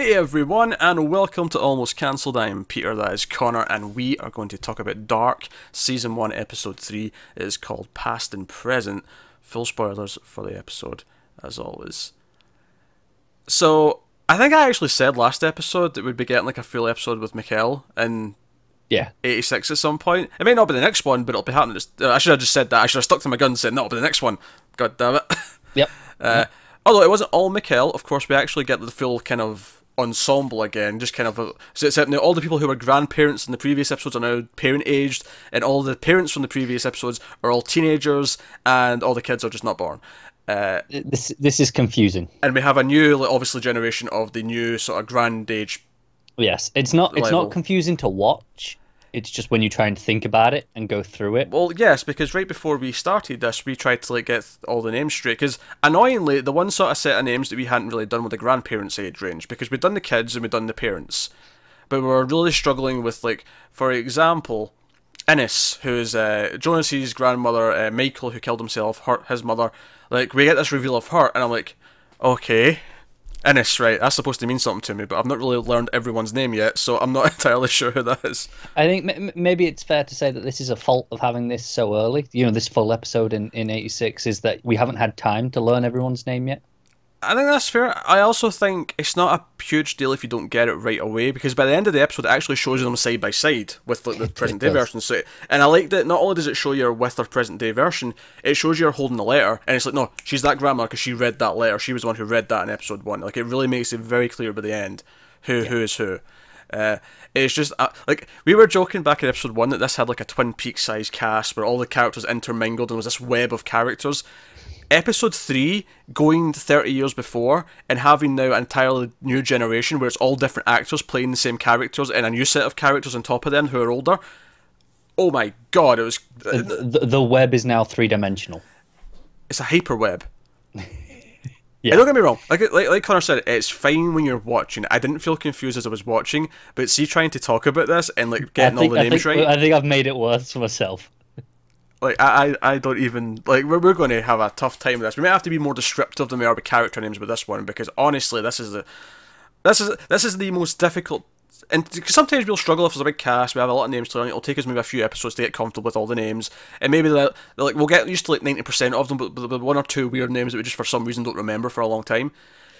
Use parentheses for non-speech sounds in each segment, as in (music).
Hey everyone, and welcome to Almost Cancelled. I am Peter, that is Connor, and we are going to talk about Dark, Season 1, Episode 3. It is called Past and Present. Full spoilers for the episode, as always. So, I think I actually said last episode that we'd be getting like a full episode with Mikkel in Yeah. 86 at some point. It may not be the next one, but it'll be happening. Uh, I should have just said that. I should have stuck to my guns and said, no, it'll be the next one. God damn it. Yep. (laughs) Uh, although it wasn't all Mikkel, of course, we actually get the full kind of ensemble again. Just kind of a, so except now all the people who were grandparents in the previous episodes are now parent aged, and all the parents from the previous episodes are all teenagers, and all the kids are just not born. Uh, This this is confusing. and we have a new, like, obviously, generation of the new sort of grand age. Yes, it's not it's Level. not confusing to watch. It's just when you try and think about it and go through it. Well, yes, because right before we started this, we tried to like get all the names straight. Because annoyingly, the one sort of set of names that we hadn't really done with the grandparents' age range, because we'd done the kids and we'd done the parents, but we were really struggling with like, for example, Ines, who's uh, Jonas's grandmother, uh, Michael, who killed himself, her, his mother. Like, we get this reveal of her, and I'm like, okay. Ines, right? That's supposed to mean something to me, but I've not really learned everyone's name yet, so I'm not (laughs) entirely sure who that is. I think maybe it's fair to say that this is a fault of having this so early. You know, this full episode in in '86 is that we haven't had time to learn everyone's name yet. I think that's fair. I also think it's not a huge deal if you don't get it right away because by the end of the episode, it actually shows them side by side with like, the (laughs) present day version. So, and I like that not only does it show you with her present day version, it shows you her holding the letter, and it's like no, she's that grandma because she read that letter. She was the one who read that in episode one. Like it really makes it very clear by the end who who is who. Uh, it's just uh, like we were joking back in episode one that this had like a Twin Peaks size cast where all the characters intermingled and was this web of characters. Episode three, going thirty years before and having now an entirely new generation where it's all different actors playing the same characters and a new set of characters on top of them who are older. Oh my god, it was The, the, web is now three dimensional. it's a hyperweb. (laughs) Yeah. And don't get me wrong, like, like like Connor said, it's fine when you're watching. I didn't feel confused as I was watching, but see trying to talk about this and like getting think, all the I names think, right. I think I've made it worse for myself. Like I, I I don't even like we're, we're going to have a tough time with this. We might have to be more descriptive than we are with character names with this one because honestly, this is the this is this is the most difficult. And sometimes we'll struggle if there's a big cast, we have a lot of names to learn. It'll take us maybe a few episodes to get comfortable with all the names, and maybe the, the, like we'll get used to like ninety percent of them, but, but the one or two weird names that we just for some reason don't remember for a long time.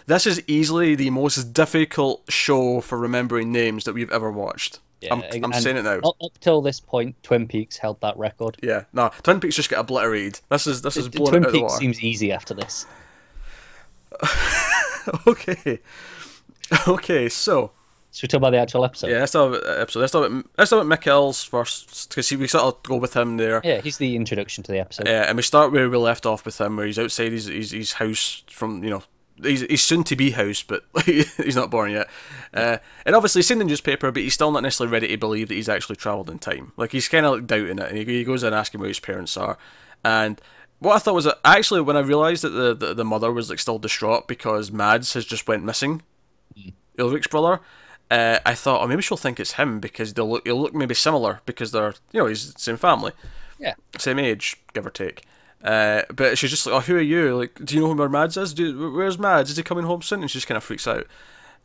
This is easily the most difficult show for remembering names that we've ever watched. I'm, I'm saying it now. Up, up till this point, Twin Peaks held that record. Yeah, no, Twin Peaks just get obliterated. This is this is blowing Twin it out of the Peaks seems easy after this. (laughs) okay. Okay, so Should we talk about the actual episode? yeah, let's talk about the episode. Let's talk about let's talk about Mikkel's first because we sort of go with him there. Yeah, he's the introduction to the episode. Uh, and we start where we left off with him, where he's outside his his, his house from you know he's he's soon to be house, but (laughs) he's not born yet. Uh, and obviously he's seen the newspaper, but he's still not necessarily ready to believe that he's actually travelled in time. Like he's kind of like doubting it, and he, he goes in asking where his parents are, and. What I thought was that actually when I realised that the, the, the mother was like still distraught because Mads has just went missing, Ulrich's brother, uh, I thought, oh, maybe she'll think it's him because they'll look, he'll look maybe similar because they're, you know, he's the same family, Yeah. same age, give or take. Uh, but she's just like, oh, who are you? Like, do you know who where Mads is? Do, where's Mads? Is he coming home soon? And she just kind of freaks out.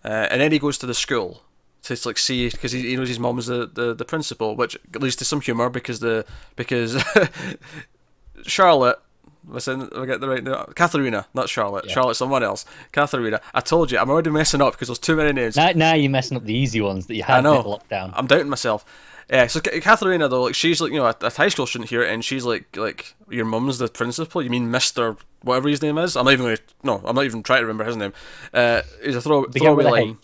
Uh, and then he goes to the school to like see because he, he knows his mom's the, the, the principal, which leads to some humor because the because (laughs) Charlotte. Listen, I get the right name. Katharina, not Charlotte. Yeah. Charlotte's someone else. Katharina. I told you, I'm already messing up because there's too many names. Now, now you're messing up the easy ones that you had locked down. I'm doubting myself. Yeah, so Katharina though, like she's like you know a, a high school student here, and she's like like your mum's the principal. You mean Mister whatever his name is? I'm not even gonna no, I'm not even trying to remember his name. Uh, he's a throw throwaway line.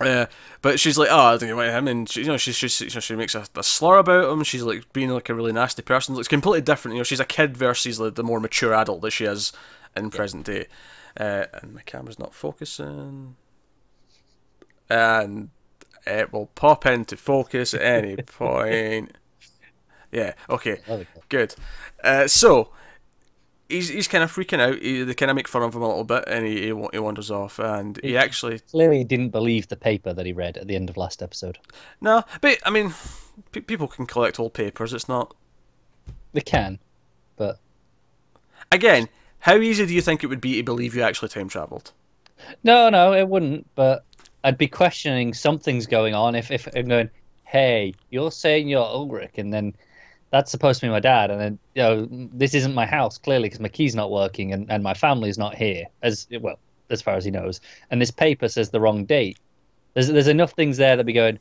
Uh, but she's like, oh, I think about him, and she, you know, she she she, she makes a, a slur about him. She's like being like a really nasty person. It's completely different. You know, she's a kid versus like, the more mature adult that she is in present day. Uh, and my camera's not focusing, and it will pop into focus at any (laughs) point. Yeah. Okay. There we go. Good. Uh, so he's he's kind of freaking out. He, they kind of make fun of him a little bit, and he he, he wanders off. And he actually Clearly, didn't believe the paper that he read at the end of last episode. no, but I mean, pe people can collect old papers. It's not They can, but again. How easy do you think it would be to believe you actually time travelled? No, no, it wouldn't. But I'd be questioning something's going on if if I'm going, hey, you're saying you're Ulrich, and then that's supposed to be my dad, and then you know this isn't my house clearly because my key's not working and and my family's not here as well as far as he knows, and this paper says the wrong date. There's there's enough things there that be going,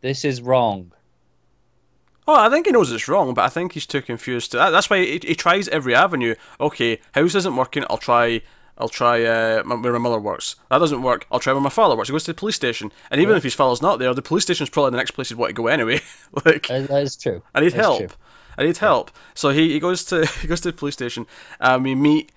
this is wrong. Oh, I think he knows it's wrong, but I think he's too confused. To, that's why he, he tries every avenue. Okay, house isn't working. I'll try. I'll try uh, where my mother works. That doesn't work. I'll try where my father works. He goes to the police station, and even if his father's not there, the police station's probably the next place he'd want to go anyway. (laughs) like That that is true. I need help. true. I need help. So he, he goes to (laughs) he goes to the police station. and we meet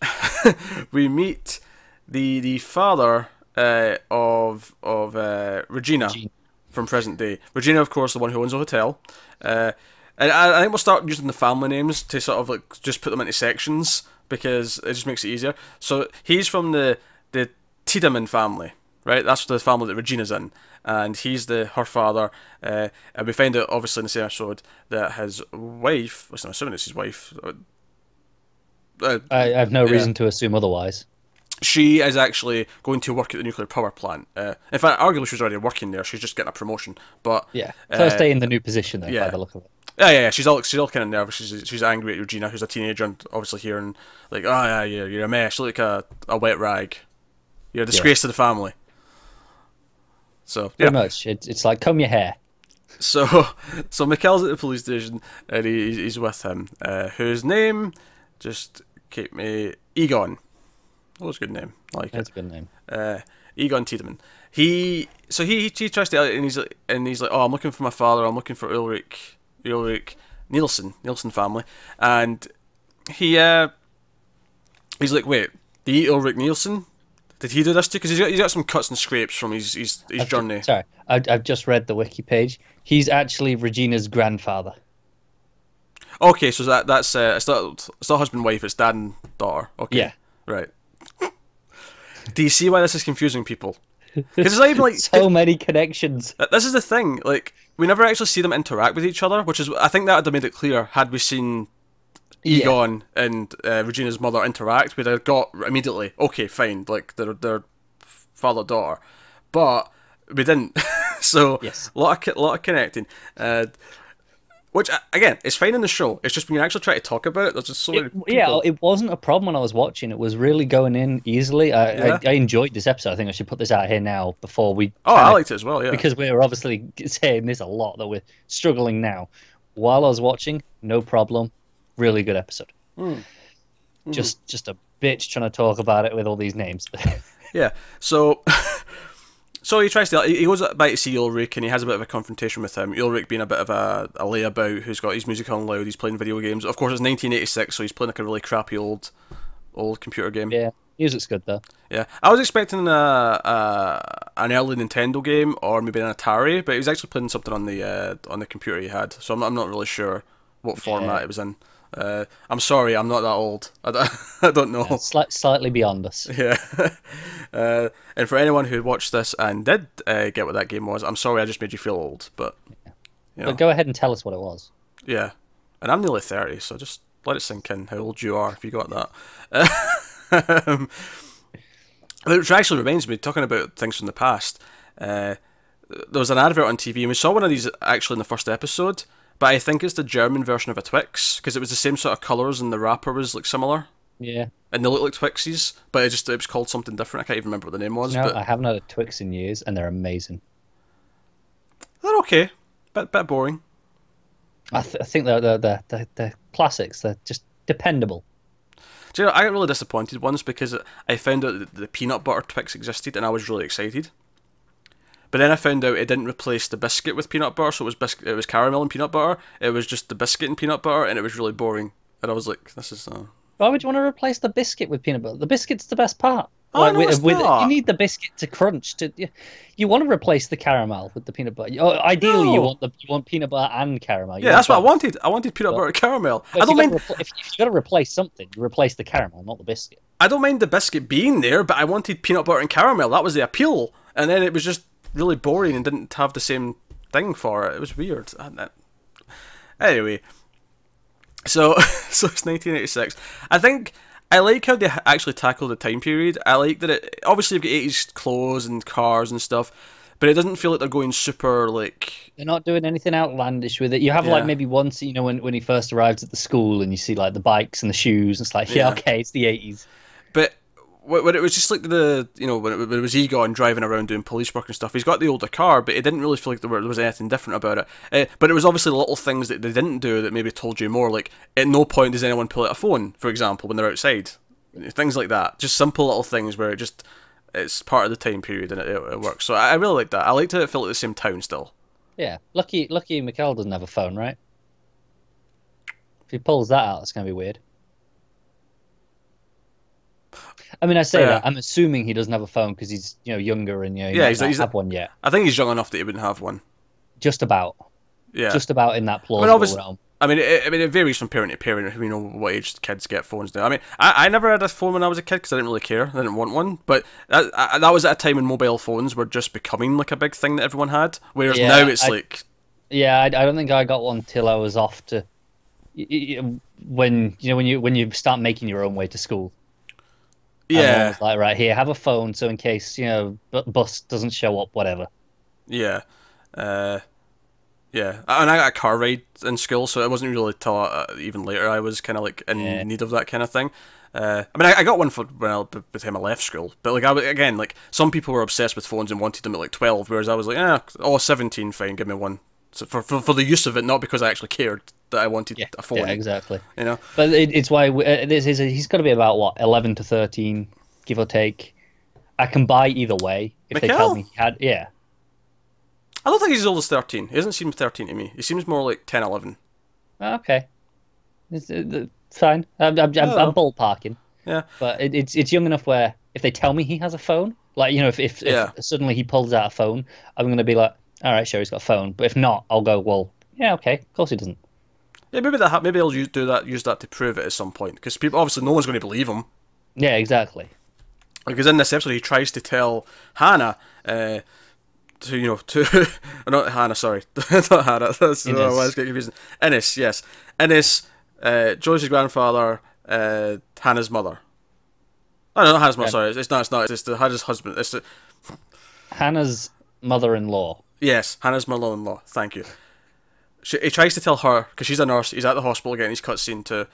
(laughs) we meet the the father uh, of of uh, Regina Regina. from present day. Regina, of course, the one who owns the hotel. Uh, and I, I think we'll start using the family names to sort of like just put them into sections because it just makes it easier. So he's from the the Tiedemann family, right? That's the family that Regina's in, and he's the her father. Uh, and we find out obviously in the same episode that his wife, listen, I'm assuming it's his wife. uh, Uh, I, I have no Yeah. reason to assume otherwise. she is actually going to work at the nuclear power plant. Uh, in fact, arguably she's already working there. She's just getting a promotion. But Yeah, first uh, day in the new position though, yeah. by the look of it. Yeah, yeah, yeah. She's all she's all kind of nervous. She's she's angry at Regina, who's a teenager, and obviously here and like, "Oh yeah, you're, you're a mess. You're like a, a wet rag. You're a disgrace to the family." So Pretty yeah, much, it's it's like comb your hair. so (laughs) so Mikkel's at the police station, and he, he's with him, uh, whose name just keep me Egon. That was a good name. I like it That's a good name. uh, Egon Tiedemann. He so he he tries to and he's like and he's like, oh, I'm looking for my father. I'm looking for Ulrich Ulrich Nielsen Nielsen family, and he uh he's like, wait, the Ulrich Nielsen. Did he do this too? Because he's got, he's got some cuts and scrapes from his his, his I've journey. sorry, I, I've just read the wiki page. He's actually Regina's grandfather. Okay, so that that's uh, it's not it's not husband wife. It's dad and daughter. Okay, Yeah. right. (laughs) Do you see why this is confusing people? Because it's not even like (laughs) So many connections. This is the thing, like we never actually see them interact with each other, which is I think that would have made it clear had we seen Yeah. Egon and uh, Regina's mother interact, we'd have got immediately okay, fine, like they're they're father daughter, but we didn't. (laughs) so Yes. a lot of lot of connecting, uh, which again it's fine in the show. It's just when you actually try to talk about it, there's just so many. It, yeah, it wasn't a problem when I was watching. It was really going in easily. I, Yeah. I, I enjoyed this episode. I think I should put this out here now before we. oh, I liked it as well. Yeah, because we're obviously (laughs) saying this a lot that we're struggling now. While I was watching, no problem. Really good episode. Hmm. Just just a bitch trying to talk about it with all these names. (laughs) Yeah. So, (laughs) so he tries to. He goes back to see Ulrich, and he has a bit of a confrontation with him. Ulrich being a bit of a, a layabout, who's got his music on loud. He's playing video games. Of course, it's 1986, so he's playing like a really crappy old, old computer game. yeah, music's good though. Yeah. I was expecting a, a an early Nintendo game or maybe an Atari, but he was actually playing something on the uh, on the computer he had. So I'm not, I'm not really sure what format Yeah. it was in. Uh, I'm sorry, I'm not that old. I don't, (laughs) I don't know. Slight, slightly beyond us. (laughs) Yeah. Uh, and for anyone who watched this and did uh, get what that game was, I'm sorry I just made you feel old, but you know, But go ahead and tell us what it was. yeah. And I'm nearly 30, so just let it sink in how old you are if you got that. um, which actually reminds me, talking about things from the past, uh, there was an advert on TV, and we saw one of these actually in the first episode, but I think it's the German version of a Twix, because it was the same sort of colours and the wrapper was like similar. Yeah. And they look like Twixies, but it just it was called something different. I can't even remember what the name was. No, but I haven't had a Twix in years, and they're amazing. They're okay. Bit bit boring. I, th- I think they're, they're, they're, they're, they're classics. They're just dependable. Do you know, I got really disappointed once because I found out that the peanut butter Twix existed and I was really excited. But then I found out it didn't replace the biscuit with peanut butter, so it was biscuit, it was caramel and peanut butter. It was just the biscuit and peanut butter, and it was really boring. And I was like, "This is." Uh... Why would you want to replace the biscuit with peanut butter? The biscuit's the best part. Oh, no, it's not. You need the biscuit to crunch. To you, you want to replace the caramel with the peanut butter. Oh, ideally, you want the you want peanut butter and caramel. You Yeah, that's what I wanted. I wanted peanut Well, butter caramel. But I don't mind. repl- if, if you got to replace something, you replace the caramel, not the biscuit. I don't mind the biscuit being there, but I wanted peanut butter and caramel. That was the appeal. And then it was just really boring and didn't have the same thing for it. It was weird. Anyway, so (laughs) so it's 1986. I think I like how they actually tackle the time period. I like that it obviously you've got eighties clothes and cars and stuff, but it doesn't feel like they're going super like They're not doing anything outlandish with it. You have Yeah. like maybe once, you know, when, when he first arrives at the school and you see like the bikes and the shoes. And It's like, yeah, Yeah. okay, it's the 80s. But when it was just like the you know when it, when it was Egon driving around doing police work and stuff, he's got the older car, but it didn't really feel like there, was anything different about it. Uh, but it was obviously little things that they didn't do that maybe told you more. Like at no point does anyone pull out a phone, for example, when they're outside. Things like that, just simple little things where it just it's part of the time period and it, it, it works. So I, I really like that. I liked how it felt like the same town still. Yeah. Lucky Lucky Mikkel doesn't have a phone, right? If he pulls that out, it's going to be weird. I mean, I say Yeah. that. I'm assuming he doesn't have a phone because he's, you know, younger and, you know, he Yeah, he's- not he's- have one yet. I think he's young enough that he wouldn't have one. Just about. Yeah. Just about in that plausible obviously- realm. I mean, it, I mean, it varies from parent to parent. We know what age kids get phones now. I mean, I, I never had a phone when I was a kid because I didn't really care. I didn't want one. But that, I, that was at a time when mobile phones were just becoming like a big thing that everyone had. Whereas Yeah, now it's I- like, Yeah, I, I don't think I got one till I was off to when you know when you when you start making your own way to school. Yeah, like right here, have a phone so in case you know bu- bus doesn't show up, whatever. yeah, uh, yeah. And I got a car ride in school, so it wasn't really till uh, even later I was kind of like in Yeah. need of that kind of thing. Uh, I mean, I, I got one for when I, by the time I left school, but like I was- again, like some people were obsessed with phones and wanted them at like twelve, whereas I was like, yeah, oh, 17, fine, give me one. So for, for for the use of it, not because I actually cared that I wanted Yeah, a phone. yeah, exactly. You know, But it, it's why we, uh, this is he's got to be about what eleven to thirteen, give or take. I can buy either way if they tell me he had. Yeah, I don't think he's as old as thirteen. He doesn't seem thirteen to me. He seems more like 10, 11. okay, it's, uh, fine. I'm, I'm, I'm, Oh. I'm ballparking. Yeah. but it, it's it's young enough where if they tell me he has a phone, like you know, if if, Yeah. if suddenly he pulls out a phone, I'm gonna be like, all right, sure, he's got a phone. But if not, I'll go, well, yeah, okay, of course he doesn't. Yeah, maybe that. Maybe they'll use, do that. Use that to prove it at some point, because people obviously no one's going to believe him. Yeah, exactly. Because in this episode, he tries to tell Hannah, uh, to you know, to (laughs) not Hannah, sorry, (laughs) not Hannah. (laughs) That's uh, why I was getting confused. Ines, yes, Ines, uh, Jonas's grandfather, uh, Hannah's mother. Oh no, not Hannah's mother. Yeah. Sorry, it's not. It's not. It's the Hannah's husband. It's the, Hannah's mother-in-law. Yes, Hannah's mother-in-law. Thank you. She, he tries to tell her because she's a nurse. He's at the hospital getting his cutscene too,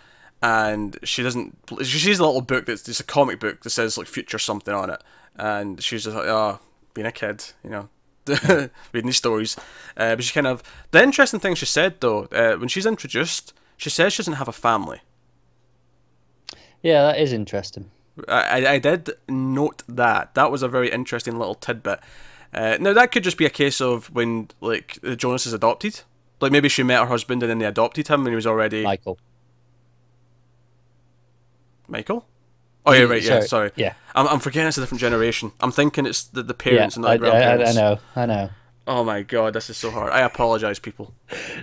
and she doesn't. She sees a little book that's it's a comic book that says like future something on it, and she's just like, oh, being a kid, you know, (laughs) reading these stories. Uh, but she kind of the interesting thing she said though, uh, when she's introduced, she says she doesn't have a family. Yeah, that is interesting. I, I- I did note that. That was a very interesting little tidbit. Uh, now that could just be a case of when like the Jonas is adopted. Like maybe she met her husband and then they adopted him when he was already Michael. Michael. Oh yeah, right. Yeah, Sorry, sorry. yeah. I'm, I'm forgetting it's a different generation. I'm thinking it's the, the Yeah, parents and not I, the I, I, I know, I know. Oh my god, this is so hard. I apologize, people.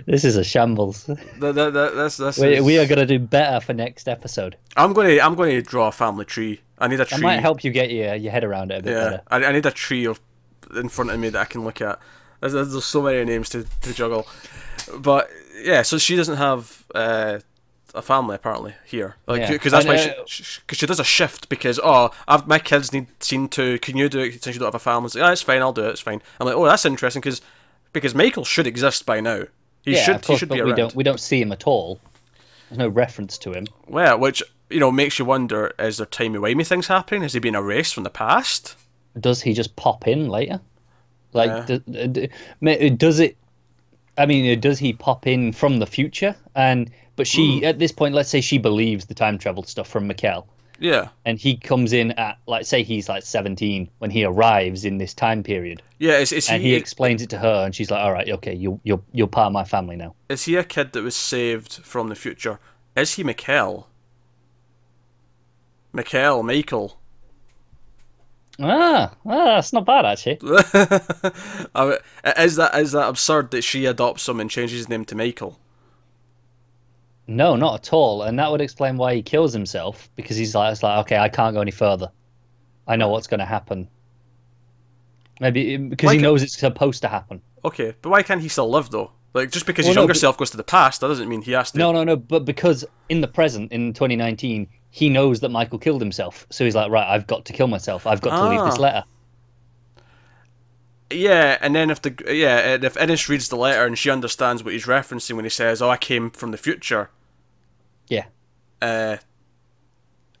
This is a shambles. That, that, that, this, this We, is... we are going to do better for next episode. I'm going to I'm going to draw a family tree. I need a tree. That might help you get your, your head around it a bit Yeah, better. I, I need a tree of in front of me that I can look at. There's, there's so many names to, to juggle, but yeah. So she doesn't have uh, a family apparently here, like Yeah. because that's And, why uh, she, she, cause she does a shift because oh I've, my kids need seen to can you do it since you don't have a family? It's like, oh, it's fine, I'll do it. It's fine. I'm like oh that's interesting because because Michael should exist by now. He yeah, should of course, he should be we don't we don't see him at all. There's no reference to him. Well, which you know makes you wonder: is there timey wimey things happening? Has he been erased from the past? Does he just pop in later? Like, Yeah. d- d- does it? I mean, uh, does he pop in from the future? And but she hmm. at this point, let's say she believes the time travel stuff from Mikkel, Yeah. and he comes in at like say he's like 17 when he arrives in this time period, Yeah, is, is and he, he explains it to her, and she's like, "All right, okay, you you're you're part of my family now." is he a kid that was saved from the future? Is he Mikkel? Mikkel, Michael. Ah, ah, that's not bad actually. (laughs) I mean, is that is that absurd that she adopts him and changes his name to Michael? No, not at all. And that would explain why he kills himself because he's like, it's like, okay, I can't go any further. I know what's going to happen. Maybe because Why he knows it's supposed to happen. Okay, but why can't he still live though? Like just because Well, his no, younger but- self goes to the past, that doesn't mean he has to. No, no, no. But because in the present, in 2019, he knows that Michael killed himself, so he's like, right, I've got to kill myself. I've got to leave this Ah. letter. Yeah, and then if the yeah, and if Ines reads the letter and she understands what he's referencing when he says, "Oh, I came from the future," Yeah, uh,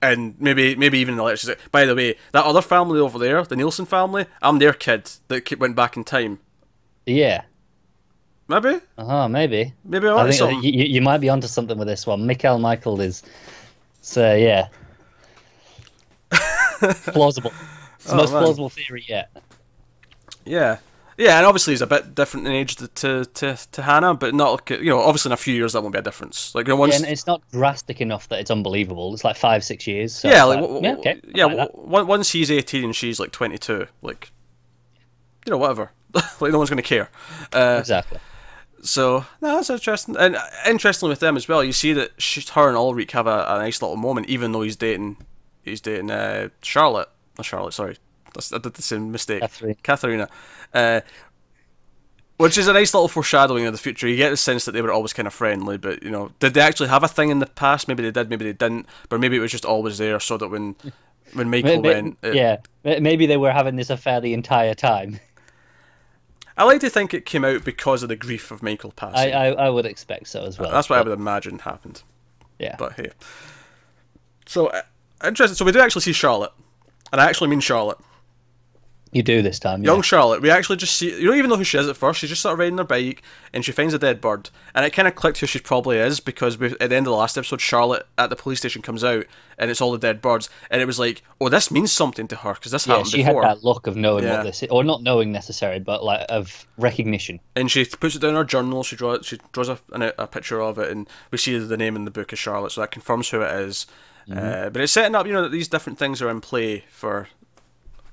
and maybe maybe even the letter says, "By the way, that other family over there, the Nielsen family, I'm their kid that went back in time." yeah. Maybe, Uh huh. Maybe. maybe I I think something. you, you might be onto something with this one. Mikkel Michael is, so yeah, (laughs) plausible. It's the Oh, most man. plausible theory yet. Yeah, yeah, and obviously he's a bit different in age to to to, to Hannah, but not like you know. Obviously, in a few years that won't be a difference. Like you know, once Yeah, and it's not drastic enough that it's unbelievable. It's like five, six years. So yeah, like, like, yeah, okay, yeah. Like once he's eighteen and she's like twenty two, like you know, whatever. (laughs) like no one's gonna care. Uh, exactly. So no, that's interesting. And uh, interestingly with them as well, you see that she, her and Ulrich have a, a nice little moment, even though he's dating, he's dating uh, Charlotte. Not Charlotte, sorry, That's, I did the same mistake. Catherine. Katharina. Uh, which is a nice little foreshadowing of the future. You get the sense that they were always kind of friendly, but you know, did they actually have a thing in the past? Maybe they did, maybe they didn't. But maybe it was just always there, so that when when Michael May- may- went, it- yeah, maybe they were having this affair the entire time. (laughs) I like to think it came out because of the grief of Michael I, passing. I, I would expect so as well. That's what I would imagine happened. Yeah. But hey, so uh, interesting. So we do actually see Charlotte, and I actually mean Charlotte. You do this time. Young yeah. Charlotte, we actually just see, you don't even know who she is at first. She's just sort of riding her bike and she finds a dead bird. And it kind of clicked who she probably is because we, at the end of the last episode, Charlotte at the police station comes out and it's all the dead birds. And it was like, oh, this means something to her because this Yeah, happened she before. had that look of knowing Yeah. what this is, or not knowing necessarily, but like of recognition. And she puts it down in her journal. She draws she draws a, a, a picture of it, and we see the name in the book is Charlotte, so that confirms who it is. Uh, but it's setting up, you know, that these different things are in play for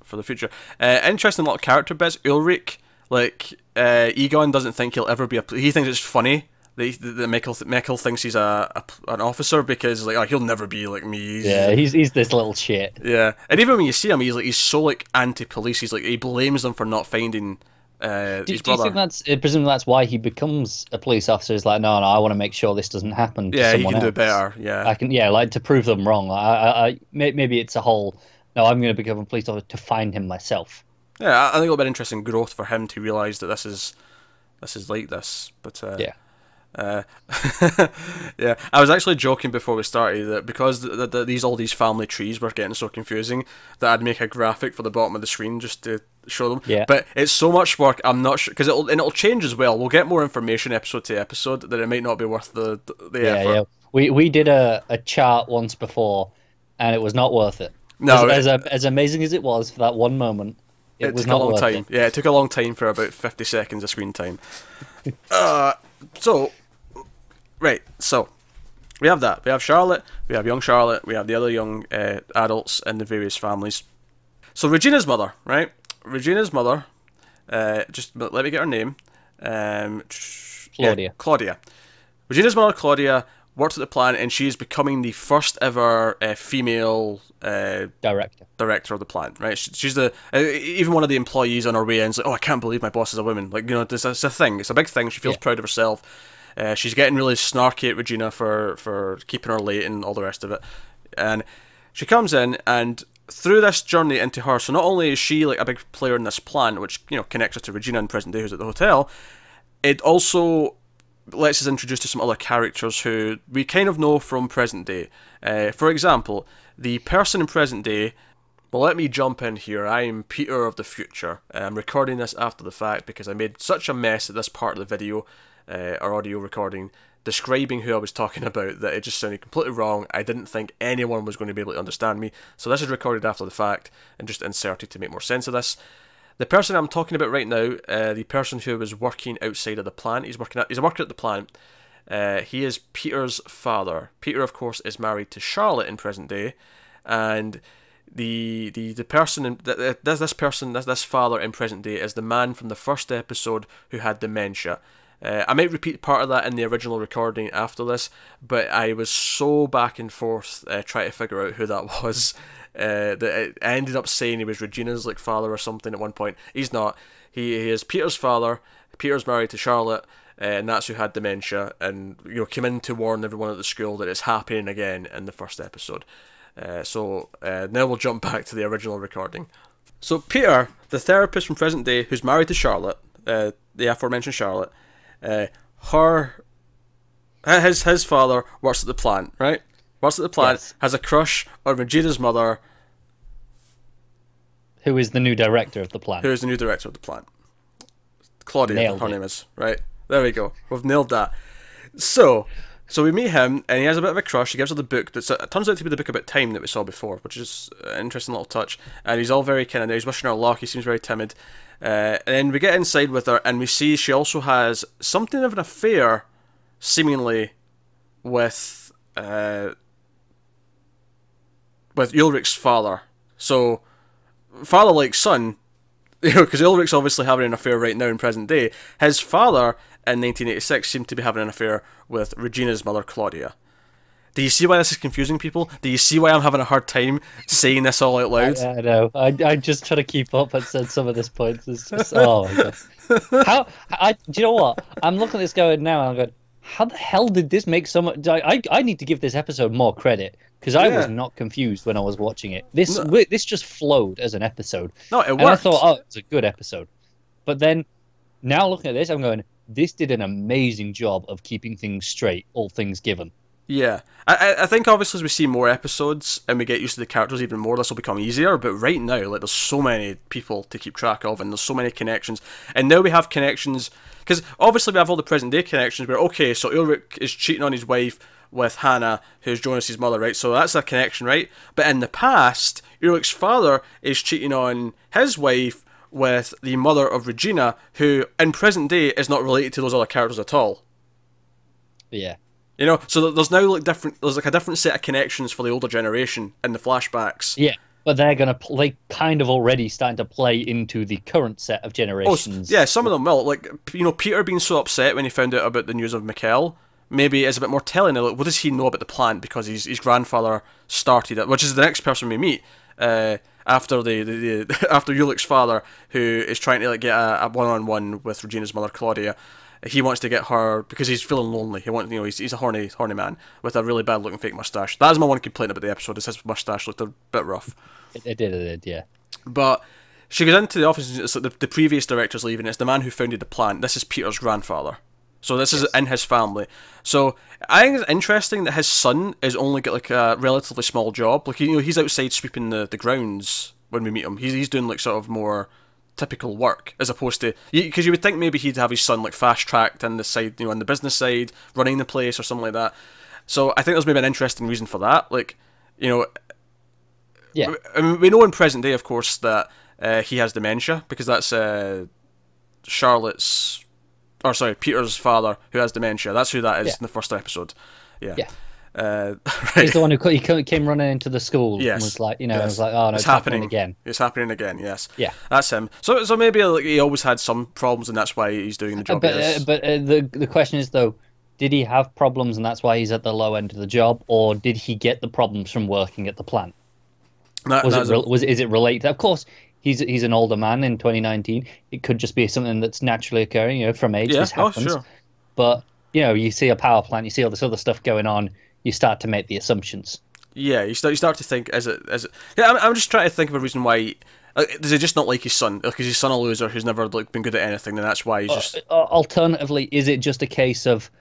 for the future. Uh, interesting of character bits. Ulrich, like uh, Egon, doesn't think he'll ever be a. He thinks it's funny. that that Michael Michael thinks he's a, a an officer because like oh, he'll never be like me. He's- Yeah, he's he's this little shit. yeah, and even when you see him, he's like he's so like anti-police. He's like he blames them for not finding uh, Do, do you think that's? I presume that's why he becomes a police officer. Is like, no, no, I want to make sure this doesn't happen. To yeah, he can do else. better. Yeah, I can, yeah, like to prove them wrong. I, I, I maybe it's a whole. No, I'm going to become a police officer to find him myself. Yeah, I think it'll be an interesting growth for him to realise that this is this is like this. But uh, Yeah. uh, (laughs) yeah, I was actually joking before we started that because the, the, the, these all these family trees were getting so confusing that I'd make a graphic for the bottom of the screen just to show them. Yeah. But it's so much work. I'm not sure because it'll and it'll change as well. We'll get more information episode to episode that it might not be worth the the, the Yeah, effort. yeah. We we did a, a chart once before, and it was not worth it. No, as, as, as amazing as it was for that one moment, it, it was took a not long worth time. it. Yeah, it took a long time for about fifty seconds of screen time. (laughs) uh, so, right, so we have that. We have Charlotte. We have young Charlotte. We have the other young uh, adults in the various families. So Regina's mother, right? Regina's mother. Uh, just let me get her name. Um, (tsk) yeah, Claudia. Claudia. Regina's mother, Claudia, worked at the plant, and she is becoming the first ever uh, female uh, Director. director of the plant, right? She- She's the uh, even one of the employees on her way in is like, oh, I can't believe my boss is a woman. Like, you know, it's, it's a thing. It's a big thing. She feels Yeah. proud of herself. Uh, she's getting really snarky at Regina for for keeping her late and all the rest of it. And she comes in and through this journey into her, so not only is she like a big player in this plan, which you know connects her to Regina in present day who's at the hotel, it also lets us introduce to some other characters who we kind of know from present day. Uh, for example, the person in present day. Well, let me jump in here. I'm Peter of the future. I'm recording this after the fact because I made such a mess at this part of the video, uh, or audio recording, describing who I was talking (laughs) about that it just sounded completely wrong. I didn't think anyone was going to be able to understand me. So this is recorded after the fact and just inserted to make more sense of this. The person I'm talking about right now, uh, the person who was working outside of the plant, he's working at, he's a worker at the plant. Uh, he is Peter's father. Peter, of course, is married to Charlotte in present day, and the the the person in, th- th- this this person this this father in present day is the man from the first episode who had dementia. Uh, I might repeat part of that in the original recording after this, but I was so back and forth uh, trying to figure out who that (laughs) was. Uh, that I ended up saying he was Regina's like father or something at one point. He's not. He, he is Peter's father. Peter's married to Charlotte. uh, and that's who had dementia, and you know came in to warn everyone at the school that it's happening again in the first episode. Uh, so uh, now we'll jump back to the original recording. So Peter, the therapist from present day, who's married to Charlotte, the aforementioned Charlotte, uh, her, his his father works at the plant, right? Works at the plant, Yes. has a crush on Regina's mother, Who is the new director of the plant? who is the new director of the plant. Claudia, Nailed her it. name is right. There we go. We've nailed that. So, so we meet him, and he has a bit of a crush. He gives her the book. That's it turns out to be the book about time that we saw before, which is an interesting little touch. And he's all very kind of he's wishing her luck. He seems very timid. Uh, and then we get inside with her, and we see she also has something of an affair, seemingly, with uh, with Ulrich's father. So, father like son, (laughs) you know, because Ulrich's obviously having an affair right now in present day. His father in 1986 seemed to be having an affair with Regina's mother, Claudia. Do you see why this is confusing people? Do you see why I'm having a hard time saying this all out loud? I, I know. I I just try to keep up and said some of this points. It's just oh my god. How I do you know what? I'm looking at this going now and I'm going, how the hell did this make so much? I I, I need to give this episode more credit because I was not confused when I was watching it. This No. this just flowed as an episode, No, it worked. and I thought, oh, it's a good episode. But then now looking at this, I'm going, this did an amazing job of keeping things straight, all things given. Yeah, I, I- think obviously as we see more episodes and we get used to the characters even more, this will become easier. But right now, like there's so many people to keep track of, and there's so many connections, and now we have connections because obviously we have all the present day connections. Where okay, so Ulrich is cheating on his wife with Hannah, who's Jonas's mother, right? So that's a connection, right? But in the past, Ulrich's father is cheating on his wife with the mother of Regina, who in present day is not related to those other characters at all. Yeah. You know, so there's now like different. There's like a different set of connections for the older generation in the flashbacks. Yeah, but they're gonna play kind of already starting to play into the current set of Oh, generations. yeah, some of them will. Like you know, Peter being so upset when he found out about the news of Mikkel, maybe is a bit more telling. Like, what does he know about the plant? Because his his grandfather started it, which is the next person we meet. Uh, after the, the, the (laughs) after Ulrich's father, who is trying to like get a, a one-on-one with Regina's mother Claudia, he wants to get her because he's feeling lonely. He wants, you know, he's, he's a horny, horny man with a really bad-looking fake mustache. That is my one complaint about the episode. Is his mustache looked a bit rough. it, it did, it did, yeah. But she goes into the office. And it's like the, the previous director's leaving. It's the man who founded the plant. This is Peter's grandfather. So this is in his family. So I think it's interesting that his son is only got like a relatively small job. Like you know, he's outside sweeping the, the grounds when we meet him. He's he's doing like sort of more typical work as opposed to because you would think maybe he'd have his son like fast tracked in the side, you know, on the business side, running the place or something like that. So I think there's maybe an interesting reason for that. Like, you know, Yeah, I mean, we know in present day, of course, that uh, he has dementia because that's uh, Charlotte's, or sorry, Peter's father who has dementia. That's who that is Yeah. in the first episode. Yeah. Yeah. Uh, (laughs) he's the one who he came running into the school Yes. and was like, you know, Yes. was like, oh no, It's it's, happening. again. It's happening again. Yes. Yeah. That's him. So, so maybe he always had some problems, and that's why he's doing the Uh, job. but uh, but uh, the the question is though, did he have problems and that's why he's at the low end of the job, or did he get the problems from working at the plant? That- Was it re- was is it related? Of course, he's he's an older man in 2019. It could just be something that's naturally occurring, you know, from age. yeah. This Oh, happens. sure. But you know, you see a power plant, you see all this other stuff going on. You start to make the assumptions. Yeah, you start you start to think is it is it? Yeah, I'm, I'm just trying to think of a reason why. Like, does he just not like his son? Like, is his son a loser who's never like been good at anything, and that's why he's just Uh, alternatively, is it just a case of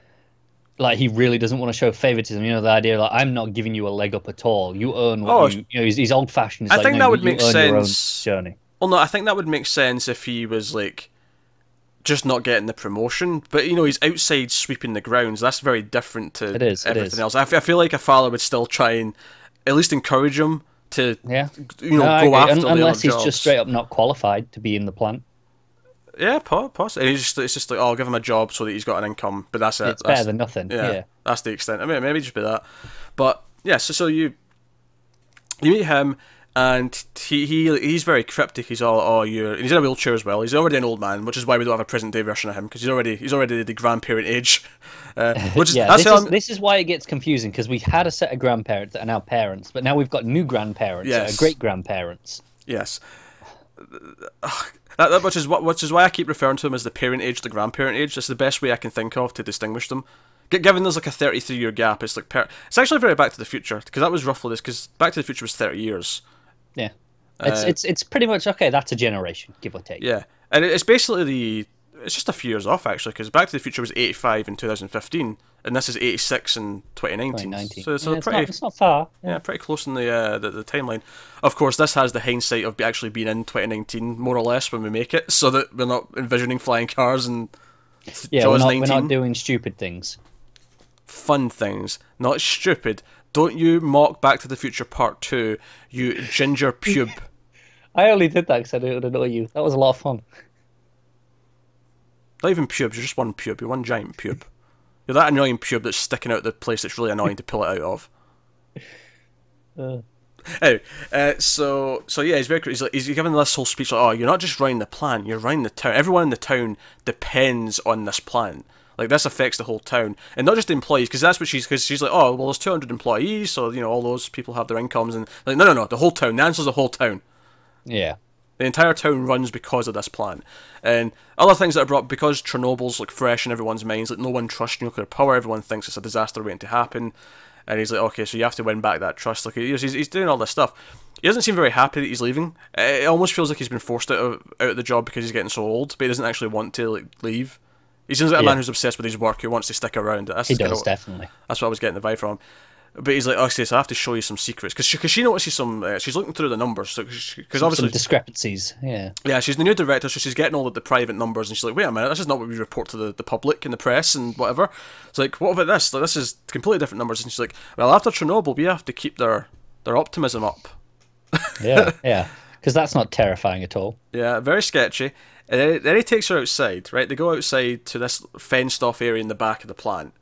like he really doesn't want to show favoritism? You know, the idea like I'm not giving you a leg up at all. You earn what Oh, you, you know. He's, he's old fashioned. I like, think no, that would make earn your own sense. Journey. Well, no, I think that would make sense if he was like just not getting the promotion. But you know, he's outside sweeping the grounds. That's very different to It is, everything is. else. I, f- I feel like a father would still try and at least encourage him to Yeah. you know No, go after Un- unless he's jobs. just straight up not qualified to be in the plant. Yeah, po- possibly. He's just, it's just like, oh, I'll give him a job so that he's got an income. But that's it. It's That's- better than nothing. yeah, Yeah. that's the extent. I mean, maybe just be that. But yeah, so so you you meet him, and he he he's very cryptic. He's all, oh, you're. and He's in a wheelchair as well. He's already an old man, which is why we don't have a present day version of him because he's already he's already the grandparent age. Uh, (laughs) which is Yeah, that's this is, this is why it gets confusing because we had a set of grandparents that are now parents, but now we've got new grandparents Yes. great grandparents. Yes. That, that which is what which is why I keep referring to them as the parent age, the grandparent age. That's the best way I can think of to distinguish them. Given there's like a 33 year gap, it's like per- it's actually very Back to the Future because that was roughly this because Back to the Future was 30 years. Yeah. It's Uh, it's it's pretty much okay. That's a generation, give or take. Yeah, and it's basically the it's just a few years off actually because Back to the Future was 85 in 2015, and this is 86 in 2019. 2019. So, so Yeah, it's, pretty not, it's not far. yeah pretty close in the, uh, the the timeline. Of course, this has the hindsight of actually being in 2019 more or less when we make it, so that we're not envisioning flying cars and Yeah, we're not, we're not doing stupid things. fun things, not stupid. Don't you mock Back to the Future Part 2, you ginger pube. (laughs) I only did that because I didn't annoy you. That was a lot of fun. Not even pubes, you're just one pube, you're one giant pube. You're that annoying pube that's sticking out the place that's really annoying to pull it out of. (laughs) Uh, Anyway, uh, so so yeah, he's very he's like he's giving this whole speech like, oh, you're not just running the plan, you're running the town. Everyone in the town depends on this plan. Like this affects the whole town, and not just the employees, because that's what she's because she's like, oh, well, there's 200 employees, so you know all those people have their incomes, and like, no, no, no, the whole town. The answer's the whole town. yeah. The entire town runs because of this plan. And other things that are brought because Chernobyl's like fresh in everyone's minds, like no one trusts nuclear power, everyone thinks it's a disaster waiting to happen. And he's like, okay, so you have to win back that trust. Like he's, he's he's doing all this stuff. He doesn't seem very happy that he's leaving. It almost feels like he's been forced out of out of the job because he's getting so old, but he doesn't actually want to like leave. He seems like a Yeah. man who's obsessed with his work, who wants to stick around. That's He does definitely. that's what I was getting the vibe from. But he's like, okay, so I have to show you some secrets because she, cause she notices some. Uh, she's looking through the numbers because obviously Some discrepancies. Yeah. yeah, she's the new director, so she's getting all of the private numbers, and she's like, "Wait a minute, this is not what we report to the, the public and the press and whatever." It's like, "What about this? Like, this is completely different numbers." And she's like, "Well, after Chernobyl, we have to keep their their optimism up." Yeah. (laughs) yeah. Because that's not terrifying at all. Yeah, very sketchy. And then, then he takes her outside, right? They go outside to this fenced off area in the back of the plant,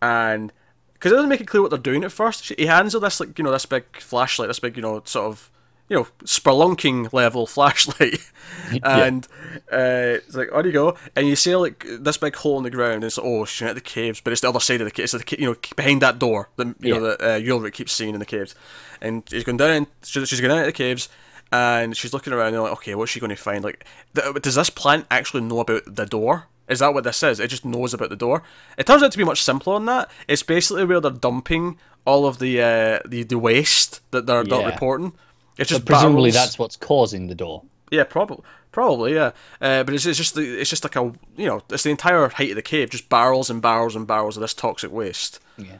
and because it doesn't make it clear what they're doing at first, she, he hands her this like you know this big flashlight, this big you know sort of you know spelunking level (laughs) flashlight, (laughs) and uh, it's like on you go, and you see like this big hole in the ground. And it's like, oh, she's at the caves, but it's the other side of the cave. It's the, you know behind that door that you know Yeah. that uh, Ulrich keeps seeing in the caves, and she's going down. She's, she's going down into the caves. And she's looking around and like, okay, what's she going to find? Like, th- does this plant actually know about the door? Is that what this is? It just knows about the door. It turns out to be much simpler than that. It's basically where they're dumping all of the uh, the, the waste that they're not reporting. It's just But presumably barrels. that's what's causing the door. yeah, probably probably yeah. Uh, but it's, it's just it's just like a you know it's the entire height of the cave, just barrels and barrels and barrels of this toxic waste. Yeah.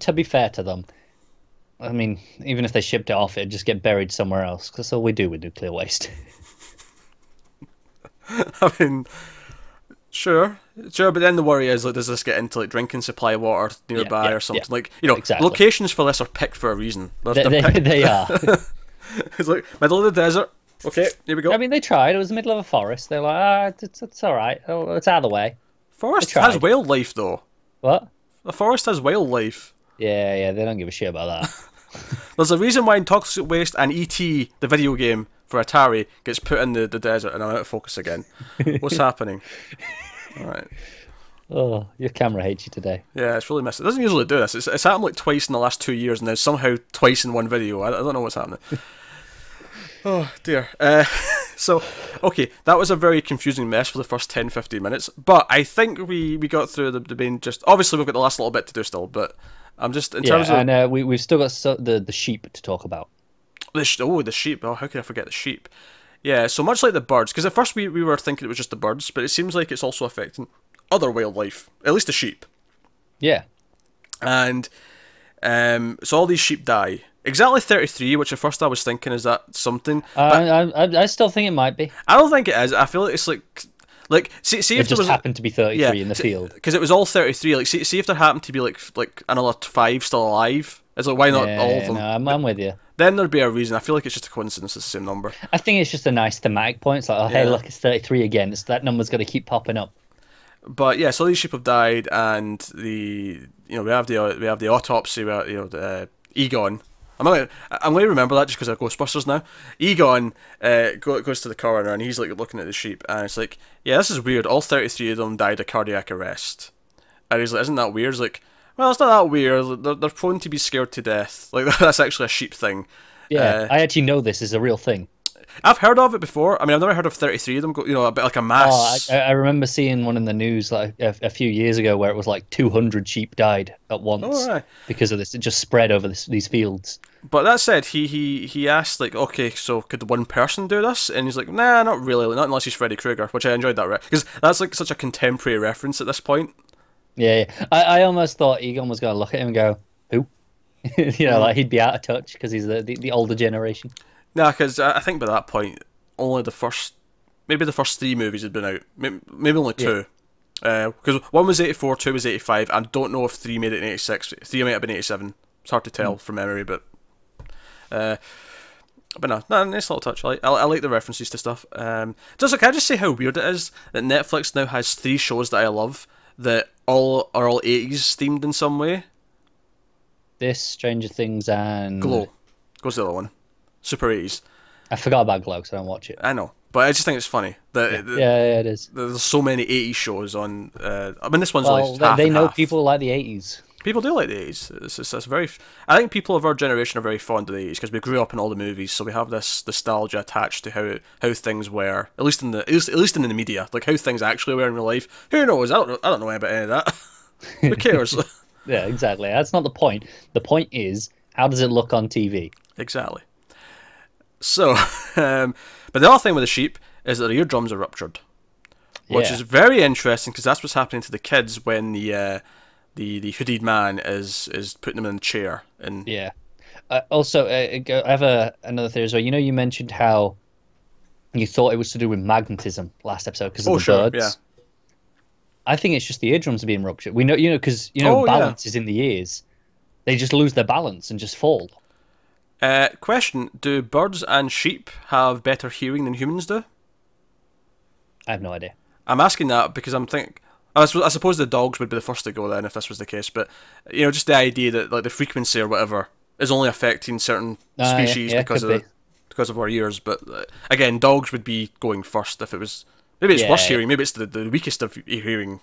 To be fair to them, I mean, even if they shipped it off, it'd just get buried somewhere else. Because that's all we do with nuclear waste. (laughs) (laughs) I mean, sure, sure, but then the worry is like, does this get into like drinking supply water nearby yeah, or something? yeah. Like you know, Exactly. locations for this are picked for a reason. They, they, they are. (laughs) it's like middle of the desert. Okay, here we go. I mean, they tried. It was the middle of a forest. They're like, ah, it's, it's all right. Oh, it's out of the way. forest has wildlife though. What? The forest has wildlife. Yeah, yeah, they don't give a shit about that. (laughs) There's a reason why Toxic Waste and E.T., the video game for Atari, gets put in the, the desert, and I'm out of focus again. What's (laughs) happening? Alright. oh, your camera hates you today. Yeah, it's really messed. It doesn't usually do this. It's, it's happened like twice in the last two years, and then somehow twice in one video. I, I don't know what's happening. (laughs) oh dear. Uh, so, okay, that was a very confusing mess for the first 10, 15 minutes. But I think we, we got through the, the main. Just obviously we've got the last little bit to do still, but I'm just in Yeah, terms of and uh, we we've still got so, the the sheep to talk about. The sh- oh, the sheep. Oh, how could I forget the sheep? Yeah, so much like the birds, because at first we, we were thinking it was just the birds, but it seems like it's also affecting other wildlife, at least the sheep. Yeah, And um, so all these sheep die. Exactly 33, which at first I was thinking, is that something? uh, I, I I still think it might be. I don't think it is. I feel like it's like. Like, see, see It if there just was. happened to be 33 in the field. Because it was all 33. Like, see, see if there happened to be, like, like another five still alive. It's like, why not Yeah, all of them? no, I'm, I'm with you. Then there'd be a reason. I feel like it's just a coincidence, it's the same number. I think it's just a nice thematic point. It's like, oh, hey, look, it's 33 again. It's that number's going to keep popping up. But yeah, so these sheep have died, and the you know we have the we have the autopsy. Where, you know the uh, Egon. I'm gonna I'm gonna remember that just because of Ghostbusters now. Egon uh, goes to the coroner and he's like looking at the sheep, and it's like, yeah, this is weird. All 33 of them died of cardiac arrest, and he's like, isn't that weird? It's like, well, it's not that weird. They're, they're prone to be scared to death. Like (laughs) that's actually a sheep thing. Yeah, Uh, I actually know this is a real thing. I've heard of it before. I mean, I've never heard of 33 of them. Go, you know, a bit like a oh, mass. Oh, I, I remember seeing one in the news like a, a few years ago where it was like 200 sheep died at once Oh, right. because of this. It just spread over this, these fields. But that said, he he he asked like, okay, so could one person do this? And he's like, nah, not really, not unless he's Freddy Krueger, which I enjoyed that right? because that's like such a contemporary reference at this point. Yeah, yeah. I, I almost thought Egon was going to look at him and go, "Who?" (laughs) you know, hmm. like he'd be out of touch because he's the, the the older generation. Nah, because I think by that point, only the first, maybe the first three movies had been out. Maybe, only two. Because one was 84, two was 85. I don't know if three made it in 86. Three might have been 87. It's hard to tell from memory, but. Uh, but no, no, nice little touch. I like, I, I like the references to stuff. Um, just can I just say how weird it is that Netflix now has three shows that I love that all are all 80s themed in some way. This Stranger Things and Glow, goes the other one, Super 80s. I forgot about Glow because I don't watch it. I know, but I just think it's funny that Yeah, that- yeah, it is. there's so many 80s shows on. Uh, I mean, this one's Well, half they know half. people like the '80s. People do like the 80s. It's, it's, it's very. I think people of our generation are very fond of the 80s because we grew up in all the movies, so we have this nostalgia attached to how how things were. At least in the at least, at least in the media, like how things actually were in real life. Who knows? I don't know. I don't know about any of that. (laughs) Who cares? (laughs) Yeah, exactly. That's not the point. The point is, how does it look on TV? exactly. So, (laughs) um, but the other thing with the sheep is that their eardrums are ruptured, which Yeah. is very interesting because that's what's happening to the kids when the uh, the the hooded man is is putting them in the chair and Yeah. Uh, also, uh, I have a, another theory as well. You know, you mentioned how you thought it was to do with magnetism last episode because of Oh, the sure, birds. yeah. I think it's just the eardrums are being ruptured. We know, you know, because you know Oh, yeah. balance is in the ears. They just lose their balance and just fall. Uh, question: Do birds and sheep have better hearing than humans do? I have no idea. I'm asking that because I'm think. I suppose, the dogs would be the first to go then if this was the case, but you know, just the idea that like the frequency or whatever is only affecting certain yeah, species yeah, because of the, be. because of our ears. But uh, again, dogs would be going first if it was. Maybe it's Yeah, worse yeah. hearing. Maybe it's the, the weakest of hearing.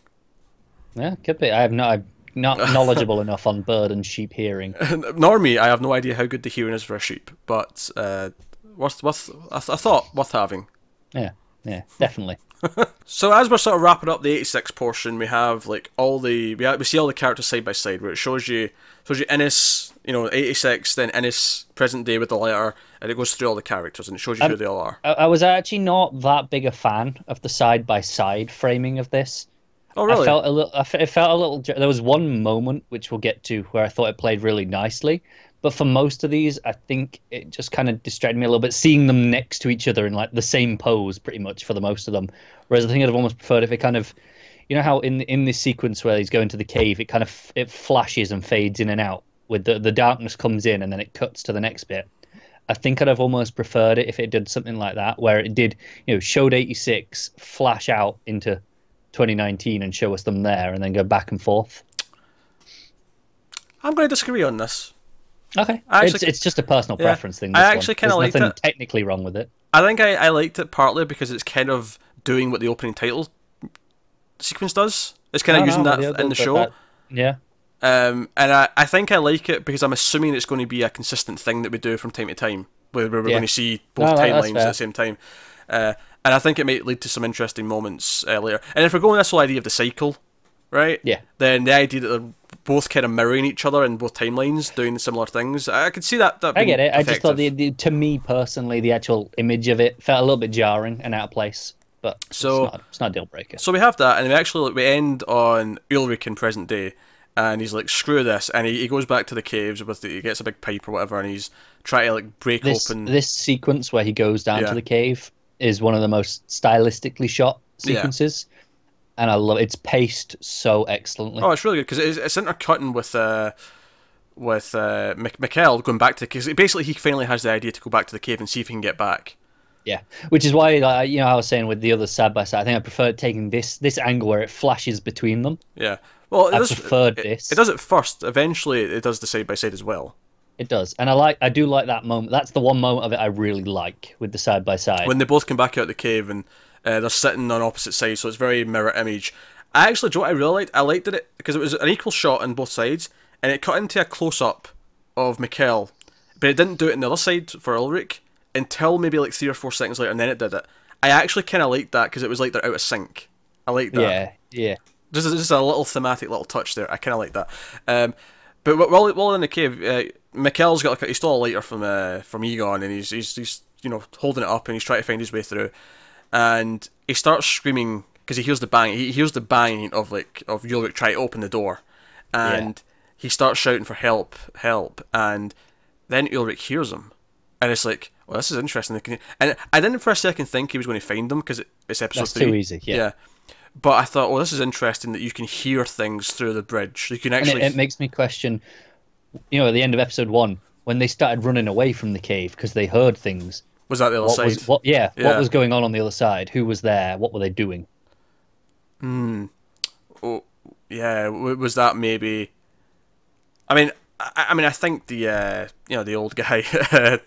Yeah, could be. I have no, I'm not (laughs) knowledgeable enough on bird and sheep hearing. (laughs) Nor me. I have no idea how good the hearing is for a sheep, but uh, worth worth I, I thought worth having. Yeah, yeah, definitely. (laughs) So as we're sort of wrapping up the 86 portion, we have like all the we, ha- we see all the characters side by side, where it shows you shows you Ines, you know, 86, then Ines present day with the letter, and it goes through all the characters and it shows you who they all are. I, I was actually not that big a fan of the side by side framing of this. Oh really? I felt a little. I it felt a little. There was one moment which we'll get to where I thought it played really nicely, but for most of these, I think it just kind of distracted me a little bit. Seeing them next to each other in like the same pose, pretty much for the most of them. Whereas I think I'd have almost preferred if it kind of, you know, how in in this sequence where he's going to the cave, it kind of it flashes and fades in and out. With the the darkness comes in and then it cuts to the next bit. I think I'd have almost preferred it if it did something like that, where it did, you know, showed 86, flash out into 2019 and show us them there, and then go back and forth. I'm going to disagree on this. Okay, I it's actually- it's just a personal Yeah. preference thing. I actually kinda There's liked nothing it. technically wrong with it. I think I, I liked it partly because it's kind of doing what the opening title sequence does. It's kind of No, using no, that in the show. that- yeah, Um, and I, I think I like it because I'm assuming it's going to be a consistent thing that we do from time to time, where, where we're Yeah. going to see both No, timelines at the same time. Uh, and I think it might lead to some interesting moments uh, later. And if we're going this whole idea of the cycle, right? Yeah. Then the idea that they're both kind of mirroring each other in both timelines, doing similar things, I could see that. that I get it. I just thought the, the to me personally, the actual image of it felt a little bit jarring and out of place, but So- it's not, it's not a deal breaker. So we have that, and we actually we end on Ulrich in present day, and he's like, "Screw this," and he, he goes back to the caves with the, he gets a big pipe or whatever, and he's trying to like break This open. this sequence where he goes down Yeah. to the cave is one of the most stylistically shot Yeah. sequences, and I love it's paced so excellently. Oh, it's really good because it's, it's intercutting with uh, with uh, going back to because basically he finally has the idea to go back to the cave and see if he can get back. Yeah, which is why, like, you know, I was saying with the other side by side, I think I preferred taking this this angle where it flashes between them. Yeah. Well, it I does, preferred it, this. It does it first. Eventually, it does the side by side as well. It does, and I like, I do like that moment. That's the one moment of it I really like with the side by side. When they both come back out of the cave and uh, they're sitting on opposite sides, so it's very mirror image. I actually, do you know what I really liked? I liked it because it was an equal shot on both sides, and it cut into a close up of Mikkel, but it didn't do it on the other side for Ulrich. until maybe like three or four seconds later, and then it did it. I actually kind of liked that because it was like they're out of sync. I like that. Yeah, yeah. Just, just a little thematic little touch there. I kind of like that. Um, but while while in the cave, uh, Mikkel's got like a, he stole a lighter from uh, from Egon, and he's, he's he's you know holding it up, and he's trying to find his way through, and he starts screaming because he hears the bang. He hears the banging of like of Ulrich trying to open the door, and he starts shouting for help, help, and then Ulrich hears him, and it's like, well, this is interesting. And I didn't for a second think he was going to find them because it's episode That's three. too easy, yeah. But I thought, well, this is interesting that you can hear things through the bridge. You can actually. it, it makes me question, you know, at the end of episode one, when they started running away from the cave because they heard things. was that the other What side? was what? Yeah, Yeah. what was going on on the other side? Who was there? What were they doing? oh, yeah, w- was that maybe? I mean, I, I mean, I think the uh, you know the old guy, (laughs)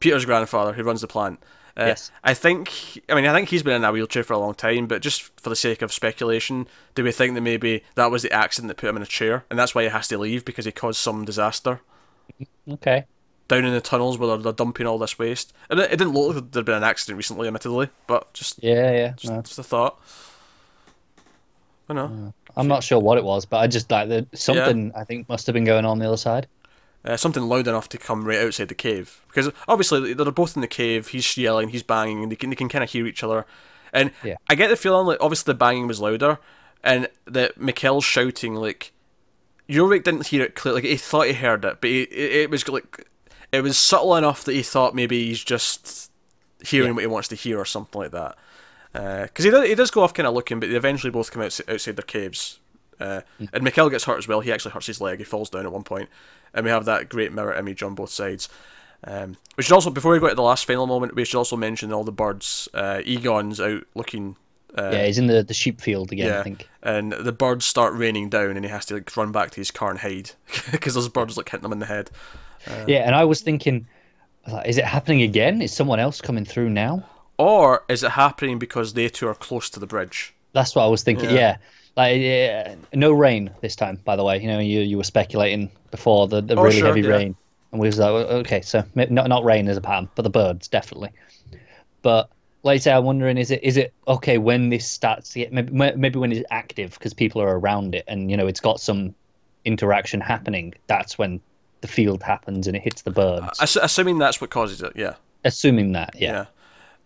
Peter's grandfather who runs the plant. Uh, Yes. I think. I mean, I think he's been in a wheelchair for a long time. But just for the sake of speculation, do we think that maybe that was the accident that put him in a chair, and that's why he has to leave because he caused some disaster Okay. down in the tunnels where they're, they're dumping all this waste? And it, it didn't look like there'd been an accident recently, admittedly, but just Yeah, yeah. just, no. just a thought. I know. I'm not sure what it was, but I just like the something I think must have been going on the other side. Uh, something loud enough to come right outside the cave. Because obviously they're both in the cave. He's yelling, he's banging, and they can they can kind of hear each other. And Yeah. I get the feeling like obviously the banging was louder, and that Mikkel's shouting like, Ulrich didn't hear it clearly. Like he thought he heard it, but he, it, it was like it was subtle enough that he thought maybe he's just hearing Yeah. what he wants to hear or something like that. Because he does, he does go off kind of looking, but they eventually both come out, outside their caves. Uh, And Mikkel gets hurt as well. He actually hurts his leg. He falls down at one point, and we have that great mirror image on both sides. Um, we should also, before we go to the last final moment, we should also mention all the birds. Uh, Egon's out looking. Uh, yeah, he's in the the sheep field again. yeah, I think. and the birds start raining down, and he has to like run back to his car and hide (laughs) because those birds like hitting him in the head. yeah, and I was thinking, is it happening again? Is someone else coming through now? Or is it happening because they two are close to the bridge? That's what I was thinking. Yeah. Yeah. Like yeah, no rain this time, by the way. You know, you you were speculating before the, the Oh, really sure, heavy yeah. rain, and we was like, okay, so not not rain as a pattern, but the birds definitely. But like I say, I'm wondering, is it is it okay when this starts to get maybe maybe when it's active because people are around it and you know it's got some interaction happening. That's when the field happens and it hits the birds. Ass- assuming that's what causes it, yeah. Assuming that, yeah. Yeah.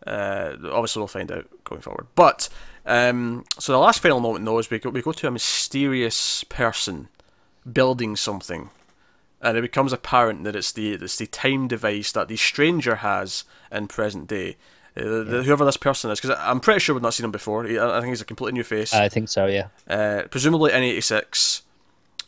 Uh, obviously, we'll find out going forward. But um, so the last final moment, though, is we go we go to a mysterious person building something, and it becomes apparent that it's the it's the time device that the stranger has in present day. Uh, the, whoever this person is, because I'm pretty sure we've not seen him before. He- I think he's a completely new face. I think so, yeah. Uh, presumably in '86,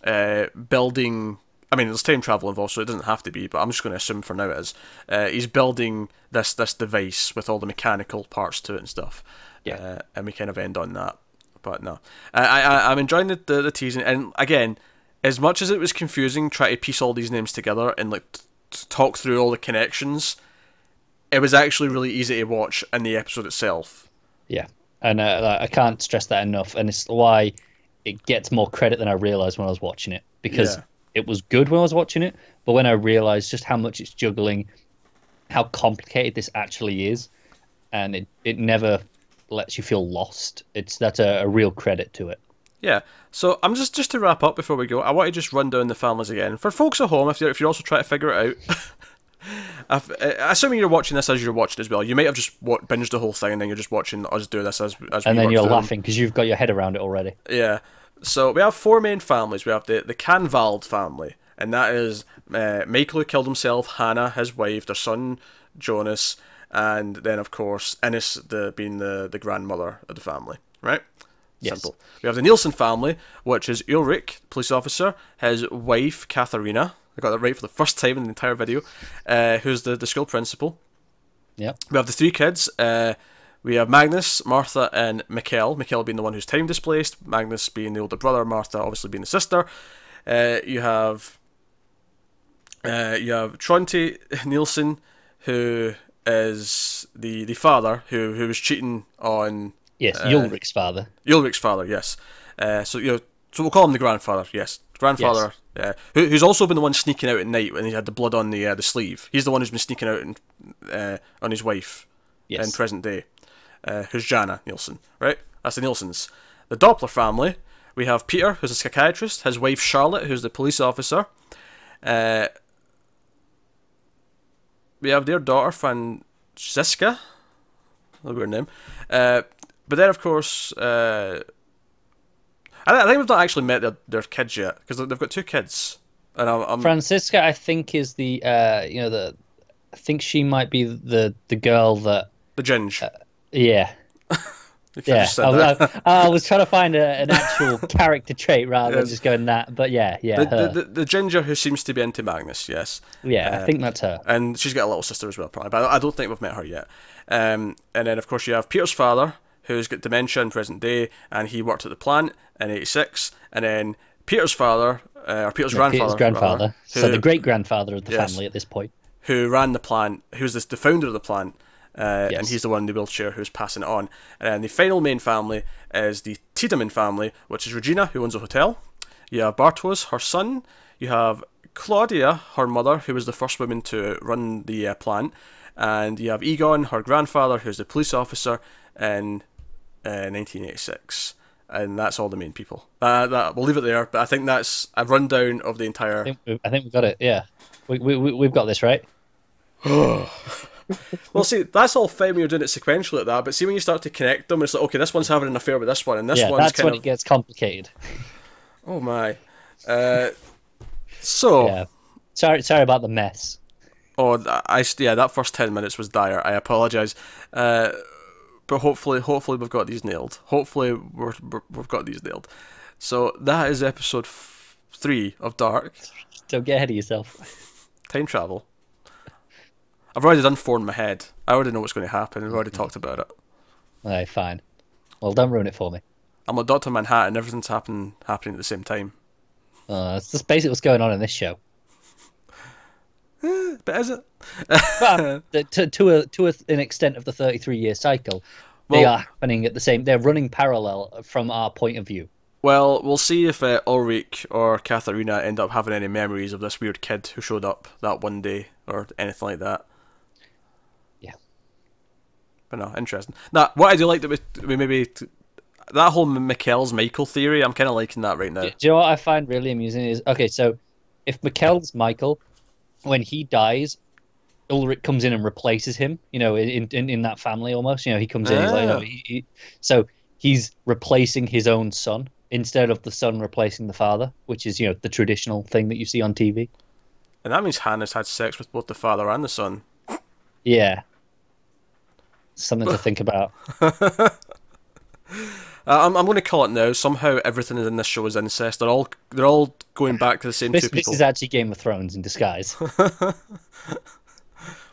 uh, building. I mean, there's time travel involved, so it doesn't have to be. But I'm just going to assume for now it is. Uh, he's building this this device with all the mechanical parts to it and stuff. Yeah. Uh, and we kind of end on that. But no, I I I'm enjoying the, the the teasing, and again, as much as it was confusing, trying to piece all these names together and like t- talk through all the connections, it was actually really easy to watch in the episode itself. Yeah, and uh, I can't stress that enough, and it's why it gets more credit than I realized when I was watching it because Yeah. It was good when I was watching it, but when I realized just how much it's juggling, how complicated this actually is, and it it never lets you feel lost. It's that's a, a real credit to it. Yeah. So I'm just just to wrap up before we go. I want to just run down the families again for folks at home. If you're if you're also trying to figure it out. (laughs) assuming you're watching this as you're watching as well, you might have just binged the whole thing and then you're just watching us do this as as we And then you're laughing because you've got your head around it already. Yeah. So we have four main families. We have the the Kahnwald family, and that is uh, Michael who killed himself, Hannah, his wife, their son Jonas, and then of course Ines, the being the the grandmother of the family. Right. Yes. Simple. We have the Nielsen family, which is Ulrich, police officer, his wife Katharina. I got that right for the first time in the entire video. Uh, who's the the school principal. Yeah. We have the three kids. Uh, we have Magnus, Martha, and Mikkel. Mikkel being the one who's time displaced. Magnus being the older brother. Martha obviously being the sister. Uh, you have uh, you have Tronte Nielsen, who is the the father who who was cheating on Yes, Ulrich's father. Ulrich's father. Yes. Uh, so you know, so we'll call him the grandfather. Yes, grandfather. Uh, who, who's also been the one sneaking out at night when he had the blood on the uh, the sleeve. He's the one who's been sneaking out and uh, on his wife Yes. in present day, uh, who's Jana Nielsen, right? That's the Nielsens. The Doppler family, we have Peter, who's a psychiatrist, his wife Charlotte, who's the police officer. Uh, we have their daughter Franziska, a weird name. Uh, but then, of course, uh, I, I think we've not actually met their, their kids yet because they've got two kids. And I'm, I'm Franziska, I think, is the uh, you know the. I think she might be the the girl that. the Ginge. Yeah. (laughs) Yeah, I. I- I was trying to find a, an actual (laughs) character trait rather than just going that. But yeah, yeah, The, the, the, the ginger who seems to be into Magnus, yes. yeah, I think that's her. and she's got a little sister as well, probably. But I don't think we've met her yet. Um, and then, of course, you have Peter's father, who's got dementia in present day, and he worked at the plant in '86. And then Peter's father, uh, or Peter's grandfather, Peter's grandfather, rather, so who, the great grandfather of the Yes. family at this point. who ran the plant, who's this, the founder of the plant, uh, and he's the one in the wheelchair who's passing it on. And the final main family is the Tiedemann family, which is Regina, who owns a hotel. You have Bartosz, her son. You have Claudia, her mother, who was the first woman to run the uh, plant. And you have Egon, her grandfather, who's the police officer in uh, 1986. And that's all the main people. Uh, that we'll leave it there. But I think that's a rundown of the entire. I think, we, I think we've got it. Yeah, we, we- we've got this right. (sighs) (sighs) (sighs) Well, see, that's all fine when you're doing it sequentially like that, but see when you start to connect them, it's like, okay, this one's having an affair with this one, and this yeah, one's that's kind when of, it gets complicated. oh my. Uh, so, Yeah. Sorry, sorry about the mess. oh, I yeah, that first ten minutes was dire. I apologize, uh, but hopefully, hopefully we've got these nailed. Hopefully, we're, we're, we've got these nailed. So that is episode f- three of Dark Don't get ahead of yourself. Time Travel. I've already done four in my head. I already know what's going to happen. We've already talked about it. Alright, fine. Well, don't ruin it for me. I'm like Doctor Manhattan. Everything's happen happening at the same time. Uh, that's just basically what's going on in this show. (sighs) But is it? (laughs) To to a to a, an extent of the thirty three year cycle, they are happening at the same. They're running parallel from our point of view. Well, we'll see if uh, Ulrich or Katharina end up having any memories of this weird kid who showed up that one day or anything like that. But no, interesting. Now, what I do like that we, we maybe t- that whole Mikkel's Michael theory. I'm kind of liking that right now. Do you know what I find really amusing is okay, so if Mikkel's Michael, when he dies, Ulrich comes in and replaces him. You know, in in, in that family almost. You know, he comes in. He's like, Ah. he, he, so he's replacing his own son instead of the son replacing the father, which is you know the traditional thing that you see on TV. And that means Hannah's had sex with both the father and the son. Yeah, something to think about. (laughs) Uh, I'm, I'm going to call it now. Somehow everything in this show is incest. They're all they're all going back to the same This, two this is actually Game of Thrones in disguise. (laughs)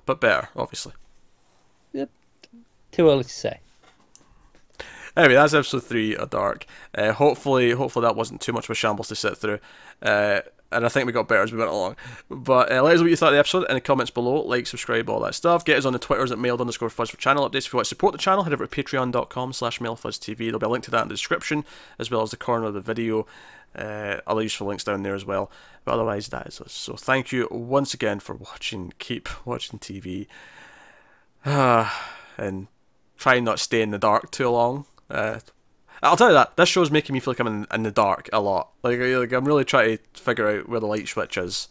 but better, obviously. Too early to say. Anyway, that's episode three of Dark. Uh, hopefully, hopefully that wasn't too much of a shambles to sit through. Uh, and I think we got better as we went along. But uh, let us know what you thought of the episode in the comments below. Like, subscribe, all that stuff. Get us on the Twitters at Mild underscore fuzz for channel updates. If you want to support the channel, head over to patreon.com slash mildfuzztv. There'll be a link to that in the description, as well as the corner of the video. Uh, other useful links down there as well. But otherwise, that is us. So thank you once again for watching. Keep watching TV. (sighs) And try not stay in the dark too long. Uh, I'll tell you that this show's making me feel like I'm in, in the dark a lot. Like, like I'm really trying to figure out where the light switch is.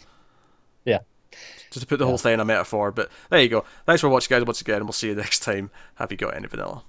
Yeah. Just to put the whole thing in a metaphor. But there you go. Thanks for watching, guys. Once again, and we'll see you next time. Have you got any vanilla?